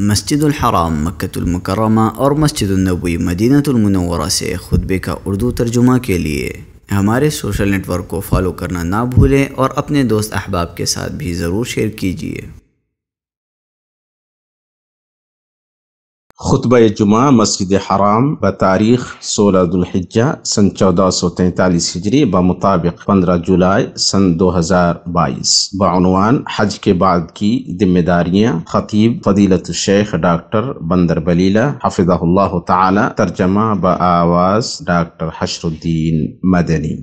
مسجد الحرام مکت المکرمہ اور مسجد النبوی مدینہ المنورہ سے خطبے کا اردو ترجمہ کے لیے۔ ہمارے سوشل نیٹ ورک کو فالو کرنا نہ بھولیں اور اپنے دوست احباب کے ساتھ بھی ضرور شیئر کیجیے خطبہ جمعہ، مسجد حرام بتاریخ سولہ الحجہ سن چودہ سو تینتالیس ہجری بمطابق پندرہ جولائی، سن دو ہزار بائیس۔ بعنوان حج کے بعد کی ذمہ داریاں، خطیب فضیلت الشیخ ڈاکٹر بندر بلیلہ حفظہ اللہ تعالی، ترجمہ بآواز ڈاکٹر حشر الدین مدنی۔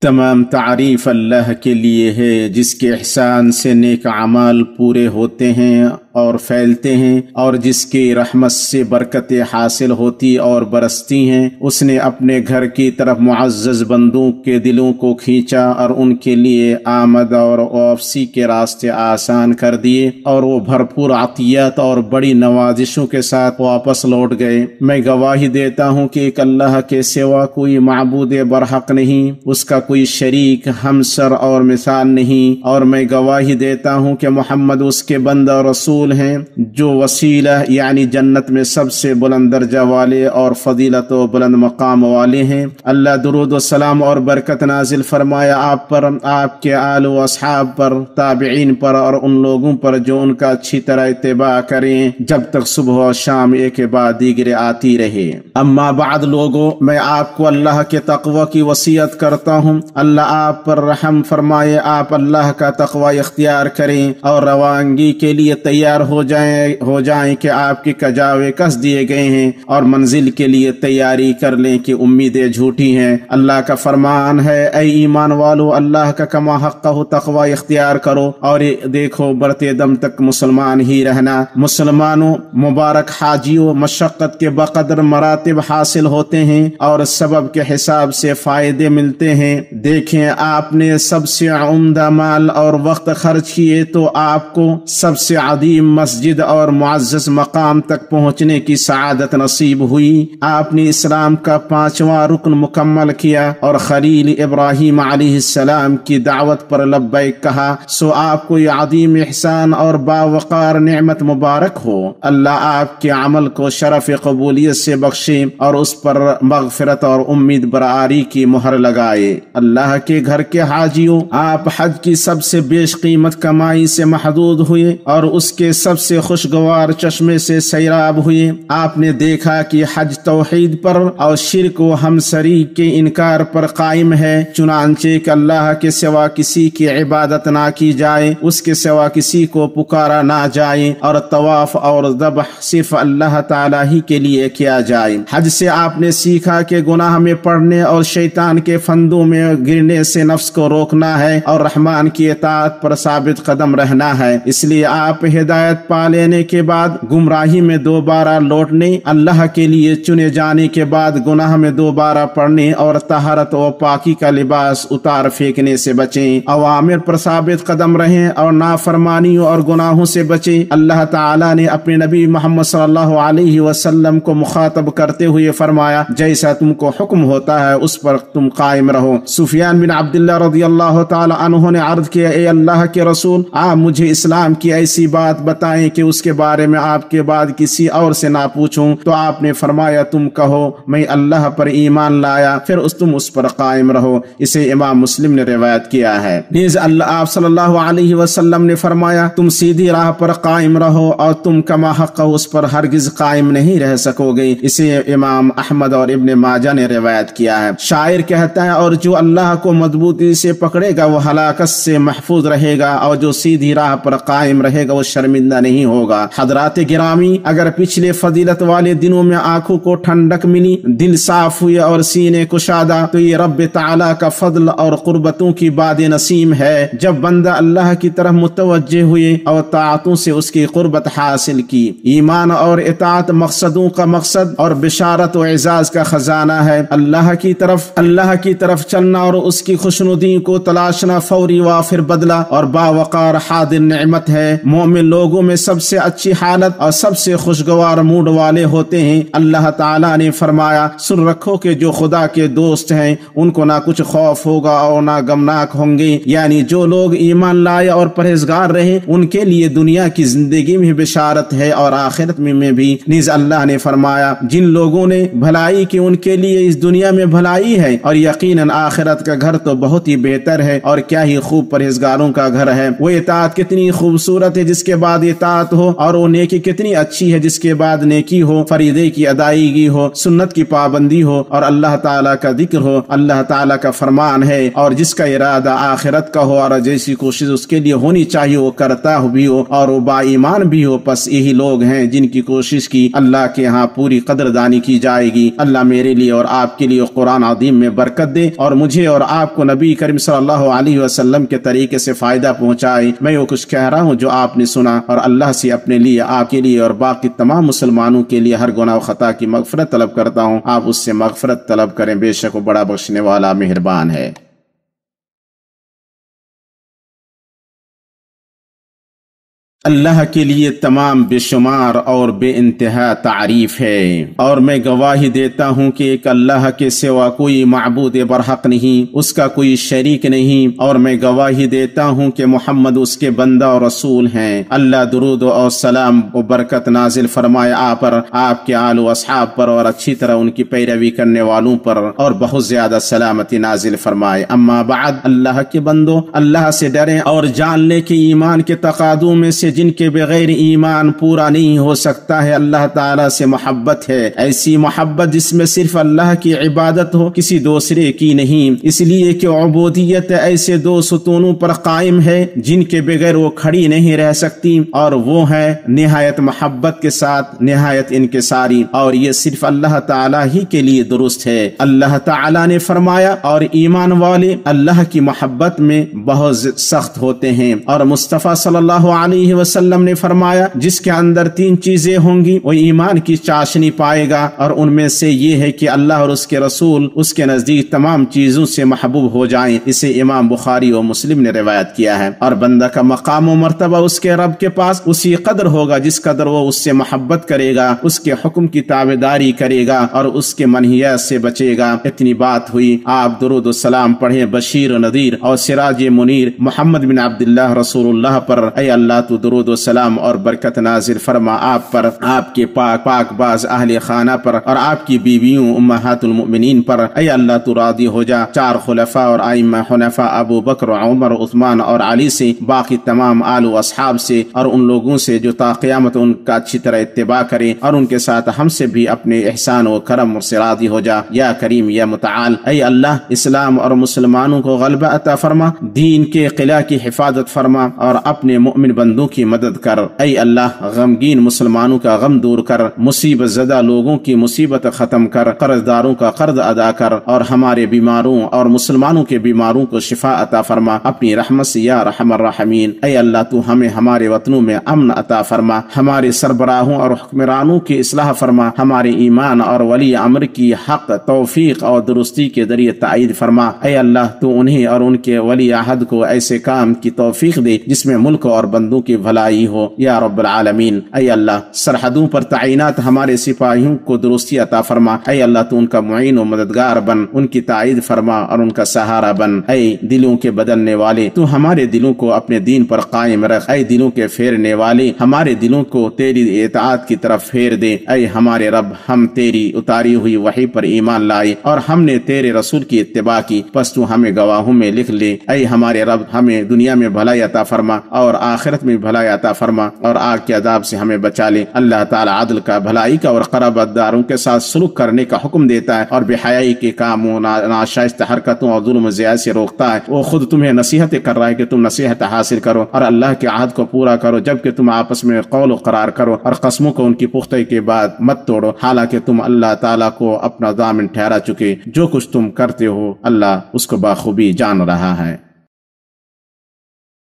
تمام تعریف اللہ کے لیے ہے، جس کے احسان سے نیک اعمال پورے ہوتے ہیں۔ اور پھیلتے ہیں اور جس کی رحمت سے برکتیں حاصل ہوتی اور برستی ہیں، اس نے اپنے گھر کی طرف معزز بندوں کے دلوں کو کھینچا اور ان کے لیے آمد اور واپسی کے راستے آسان کر دیے اور وہ بھرپور عطیات اور بڑی نوازشوں کے ساتھ واپس لوٹ گئے۔ میں گواہی دیتا ہوں کہ ایک اللہ کے سوا کوئی معبود برحق نہیں، اس کا کوئی شریک، ہمسر اور مثال نہیں۔ اور میں گواہی دیتا ہوں کہ محمد اس کے بندہ رسول ہیں، جو وسیلہ یعنی جنت میں سب سے بلند درجہ والے اور فضیلت و بلند مقام والے ہیں۔ اللہ درود و سلام اور برکت نازل فرمایا آپ پر، آپ کے آل و اصحاب پر، تابعین پر اور ان لوگوں پر جو ان کا اچھی طرح اتباع کریں جب تک صبح و شام ایک بعد دیگر آتی رہے۔ اما بعد لوگوں، میں آپ کو اللہ کے تقوی کی وصیت کرتا ہوں۔ اللہ آپ پر رحم فرمائے، آپ اللہ کا تقوی اختیار کریں اور روانگی کے لیے تیار ہو جائیں ہو جائیں کہ آپ کی کجاوے کس دیے گئے ہیں اور منزل کے لیے تیاری کر لیں کہ امیدیں جھوٹی ہیں۔ اللہ کا فرمان ہے، اے ایمان والو، اللہ کا کما حق ہو تقوی اختیار کرو اور دیکھو برتے دم تک مسلمان ہی رہنا۔ مسلمانوں، مبارک حاجیوں، مشقت کے بقدر مراتب حاصل ہوتے ہیں اور سبب کے حساب سے فائدے ملتے ہیں۔ دیکھیں، آپ نے سب سے عمدہ مال اور وقت خرچ کیے تو آپ کو سب سے مسجد اور معزز مقام تک پہنچنے کی سعادت نصیب ہوئی۔ آپ نے اسلام کا پانچواں رکن مکمل کیا اور خلیل ابراہیم علیہ السلام کی دعوت پر لبیک کہا، سو آپ کو یہ عظیم احسان اور باوقار نعمت مبارک ہو۔ اللہ آپ کے عمل کو شرف قبولیت سے بخشے اور اس پر مغفرت اور امید برآری کی مہر لگائے۔ اللہ کے گھر کے حاجیوں، آپ حج کی سب سے بیش قیمت کمائی سے محدود ہوئے اور اس کے سب سے خوشگوار چشمے سے سیراب ہوئے۔ آپ نے دیکھا کہ حج توحید پر اور شرک و ہمسری کے انکار پر قائم ہے۔ چنانچہ کہ اللہ کے سوا کسی کی عبادت نہ کی جائے، اس کے سوا کسی کو پکارا نہ جائے اور طواف اور ذبح صرف اللہ تعالی ہی کے لیے کیا جائے۔ حج سے آپ نے سیکھا کہ گناہ میں پڑھنے اور شیطان کے فندوں میں گرنے سے نفس کو روکنا ہے اور رحمان کی اطاعت پر ثابت قدم رہنا ہے۔ اس لیے آپ ہدایت پا لینے کے بعد گمراہی میں دوبارہ لوٹنے، اللہ کے لیے چنے جانے کے بعد گناہ میں دوبارہ پڑھنے اور طہارت و پاکی کا لباس اتار پھینکنے سے بچیں۔ عوامر پر ثابت قدم رہیں اور نافرمانیوں اور گناہوں سے بچیں۔ اللہ تعالی نے اپنے نبی محمد صلی اللہ علیہ وسلم کو مخاطب کرتے ہوئے فرمایا، جیسا تم کو حکم ہوتا ہے، اس پر تم قائم رہو۔ سفیان بن عبداللہ رضی اللہ تعالی عنہ نے عرض کیا، اے اللہ کے رسول آپ مجھے اسلام کی ایسی بات بتائیں کہ اس کے بارے میں آپ کے بعد کسی اور سے نہ پوچھوں۔ تو آپ نے فرمایا، تم کہو، میں اللہ پر ایمان لایا، پھر اس تم اس پر قائم رہو۔ اسے امام مسلم نے روایت کیا ہے۔ نیز اللہ، آپ صلی اللہ علیہ وسلم نے فرمایا، تم سیدھی راہ پر قائم رہو اور تم کما حق اس پر ہرگز قائم نہیں رہ سکو گے اسے امام احمد اور ابن ماجہ نے روایت کیا ہے۔ شاعر کہتا ہے، اور جو اللہ کو مضبوطی سے پکڑے گا، وہ ہلاکت سے محفوظ رہے گا، اور جو سیدھی راہ پر قائم رہے گا، وہ شرمندہ نہیں ہوگا۔ حضرات گرامی، اگر پچھلے فضیلت والے دنوں میں آنکھوں کو ٹھنڈک ملی، دل صاف ہوئے اور سینے کشادہ، تو یہ رب تعالی کا فضل اور قربتوں کی باد نسیم ہے۔ جب بندہ اللہ کی طرف متوجہ ہوئے اور طاعتوں سے اس کی قربت حاصل کی۔ ایمان اور اطاعت مقصدوں کا مقصد اور بشارت و اعزاز کا خزانہ ہے۔ اللہ کی طرف، اللہ کی طرف چلنا اور اس کی خوشنودی کو تلاشنا فوری وافر بدلہ اور باوقار حاضر نعمت ہے۔ مومن لوگ لوگوں میں سب سے اچھی حالت اور سب سے خوشگوار موڈ والے ہوتے ہیں۔ اللہ تعالیٰ نے فرمایا، سن رکھو کہ جو خدا کے دوست ہیں، ان کو نہ کچھ خوف ہوگا اور نہ غمناک ہوں گے۔ یعنی جو لوگ ایمان لائے اور پرہیزگار رہے، ان کے لیے دنیا کی زندگی میں بشارت ہے اور آخرت میں بھی۔ نیز اللہ نے فرمایا، جن لوگوں نے بھلائی کی، ان کے لیے اس دنیا میں بھلائی ہے۔ اور یقیناً آخرت کا گھر تو بہت ہی بہتر ہے اور کیا ہی خوب پرہیزگاروں کا گھر ہے۔ وہ اطاعت کتنی خوبصورت ہے، جس کے بعد اطاعت ہو اور وہ نیکی کتنی اچھی ہے جس کے بعد نیکی ہو فریدے کی ادائیگی ہو، سنت کی پابندی ہو اور اللہ تعالیٰ کا ذکر ہو، اللہ تعالیٰ کا فرمان ہے اور جس کا ارادہ آخرت کا ہو اور جیسی کوشش اس کے لیے ہونی چاہیے، وہ کرتا ہو بھی ہو اور وہ با ایمان بھی ہو۔ بس یہی لوگ ہیں جن کی کوشش کی اللہ کے ہاں پوری قدر دانی کی جائے گی۔ اللہ میرے لیے اور آپ کے لیے قرآن عظیم میں برکت دے اور مجھے اور آپ کو نبی کریم صلی اللہ علیہ وسلم کے طریقے سے فائدہ پہنچائے۔ میں وہ کچھ کہہ رہا ہوں جو آپ نے سنا۔ اور اللہ سے اپنے لیے، آپ کے لیے اور باقی تمام مسلمانوں کے لیے ہر گناہ و خطا کی مغفرت طلب کرتا ہوں۔ آپ اس سے مغفرت طلب کریں، بے شک وہ بڑا بخشنے والا مہربان ہے۔ اللہ کے لیے تمام بے شمار اور بے انتہا تعریف ہے۔ اور میں گواہی دیتا ہوں کہ ایک اللہ کے سوا کوئی معبود برحق نہیں، اس کا کوئی شریک نہیں۔ اور میں گواہی دیتا ہوں کہ محمد اس کے بندہ اور رسول ہیں۔ اللہ درود اور سلام و برکت نازل فرمائے آپ پر، آپ کے آل و اصحاب پر اور اچھی طرح ان کی پیروی کرنے والوں پر اور بہت زیادہ سلامتی نازل فرمائے۔ اما بعد، اللہ کے بندو، اللہ سے ڈریں اور جان لے کہ ایمان کے تقادوں میں سے جن کے بغیر ایمان پورا نہیں ہو سکتا ہے، اللہ تعالیٰ سے محبت ہے۔ ایسی محبت جس میں صرف اللہ کی عبادت ہو، کسی دوسرے کی نہیں۔ اس لیے کہ عبودیت ایسے دو ستونوں پر قائم ہے، جن کے بغیر وہ کھڑی نہیں رہ سکتی اور وہ ہے نہایت محبت کے ساتھ، نہایت ان کے ساری۔ اور یہ صرف اللہ تعالیٰ ہی کے لیے درست ہے۔ اللہ تعالیٰ نے فرمایا، اور ایمان والے اللہ کی محبت میں بہت سخت ہوتے ہیں۔ اور مصطفیٰ صلی اللہ علیہ وسلم نے فرمایا، جس کے اندر تین چیزیں ہوں گی، وہ ایمان کی چاشنی پائے گا اور ان میں سے یہ ہے کہ اللہ اور اس کے رسول، اس کے نزدیک تمام چیزوں سے محبوب ہو جائیں، اسے امام بخاری و مسلم نے روایت کیا ہے۔ اور بندہ کا مقام و مرتبہ اس کے رب کے پاس اسی قدر ہوگا جس قدر وہ اس سے محبت کرے گا، اس کے حکم کی تابے داری کرے گا اور اس کے منحیات سے بچے گا۔ اتنی بات ہوئی۔ آپ درود السلام پڑھیں بشیر و نذیر اور سراج منیر محمد بن عبداللہ رسول اللہ پر۔ اے اللہ، تو درود و سلام اور برکت نازل فرما آپ پر، آپ کے پاک پاک باز اہل خانہ پر اور آپ کی بیویوں امہات المؤمنین پر۔ اے اللہ، تو راضی ہو جا۔ چار خلفاء اور آئمہ حنفاء ابو بکر، عمر، عثمان اور علی سے، باقی تمام آل و اصحاب سے اور ان لوگوں سے جو تا قیامت ان کا اچھی طرح اتباع کریں اور ان کے ساتھ ہم سے بھی اپنے احسان و کرم سے راضی ہو جا۔ یا کریم، یا متعال۔ اے اللہ، اسلام اور مسلمانوں کو غلبہ عطا فرما، دین کے قلعہ کی حفاظت فرما اور اپنے مؤمن بندوں کی مدد کر۔ اے اللہ، غمگین مسلمانوں کا غم دور کر۔ مصیبت زدہ لوگوں کی مصیبت ختم کر۔ قرض داروں کا قرض ادا کر۔ اور ہمارے بیماروں اور مسلمانوں کے بیماروں کو شفا عطا فرما۔ اپنی رحمت سے یا رحم الرحمین۔ اے اللہ، تو ہمیں ہمارے وطنوں میں امن عطا فرما۔ ہمارے سربراہوں اور حکمرانوں کی اصلاح فرما۔ ہمارے ایمان اور ولی امر کی حق، توفیق اور درستی کے ذریعے تائید فرما۔ اے اللہ، تو انہیں اور ان کے ولی عہد کو ایسے کام کی توفیق دے جس میں ملک اور بندوں کی بھلائی ہو۔ یا رب العالمین، اے اللہ، سرحدوں پر تعینات ہمارے سپاہیوں کو درستی عطا فرما۔ اے اللہ، تو ان کا معین و مددگار بن، ان کی تائید فرما اور ان کا سہارا بن۔ اے دلوں کے بدلنے والے، تو ہمارے دلوں کو اپنے دین پر قائم رکھ۔ اے دلوں کے پھیرنے والے، ہمارے دلوں کو تیری اطاعت کی طرف پھیر دے۔ اے ہمارے رب، ہم تیری اتاری ہوئی وحی پر ایمان لائے اور ہم نے تیرے رسول کی اتباع کی۔ پس تو ہمیں گواہوں میں لکھ لے۔ اے ہمارے رب، ہمیں دنیا میں بھلائی عطا فرما اور آخرت میں بھلائی عطا فرما اور آگ کے عذاب سے ہمیں بچا لے۔ اللہ تعالیٰ عدل کا، بھلائی کا اور قرابت داروں کے ساتھ سلوک کرنے کا حکم دیتا ہے اور بے حیائی کے کاموں ناشائست حرکتوں اور ظلم و سے روکتا ہے۔ وہ خود تمہیں نصیحت کر رہا ہے کہ تم نصیحت حاصل کرو اور اللہ کے عہد کو پورا کرو۔ جبکہ تم آپس میں قول و قرار کرو اور قسموں کو ان کی پختہ کے بعد مت توڑو۔ حالانکہ تم اللہ تعالیٰ کو اپنا ضامن ٹھہرا چکے۔ جو کچھ تم کرتے ہو، اللہ اس کو باخوبی جان رہا ہے۔